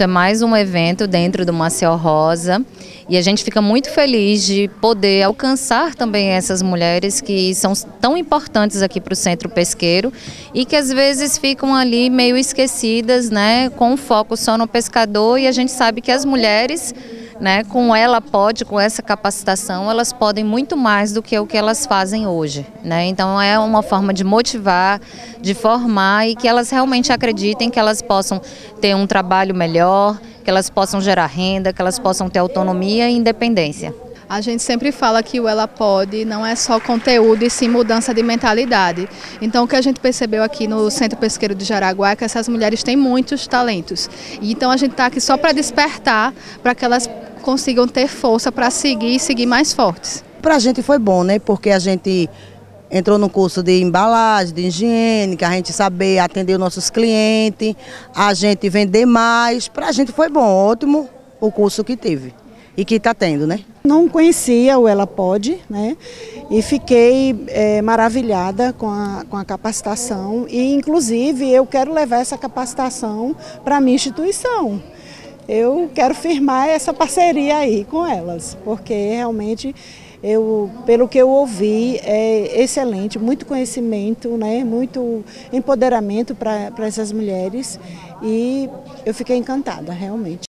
É mais um evento dentro do Maceió Rosa. E a gente fica muito feliz de poder alcançar também essas mulheres que são tão importantes aqui para o centro pesqueiro e que às vezes ficam ali meio esquecidas, né, com foco só no pescador. E a gente sabe que as mulheres né, com ela pode, com essa capacitação, elas podem muito mais do que o que elas fazem hoje. Né? Então é uma forma de motivar, de formar e que elas realmente acreditem que elas possam ter um trabalho melhor, que elas possam gerar renda, que elas possam ter autonomia e independência. A gente sempre fala que o Ela Pode não é só conteúdo e sim mudança de mentalidade. Então o que a gente percebeu aqui no Centro Pesqueiro de Jaraguá é que essas mulheres têm muitos talentos. E então a gente está aqui só para despertar, para que elas consigam ter força para seguir e seguir mais fortes. Para a gente foi bom, né? Porque a gente entrou no curso de embalagem, de higiene, a gente saber atender os nossos clientes, a gente vender mais. Para a gente foi bom, ótimo o curso que teve e que está tendo, né? Não conhecia o Ela Pode, né? E fiquei é, maravilhada com a, com a capacitação e, inclusive, eu quero levar essa capacitação para a minha instituição eu quero firmar essa parceria aí com elas, porque realmente eu, pelo que eu ouvi, é excelente, muito conhecimento, né, muito empoderamento para essas mulheres e eu fiquei encantada, realmente.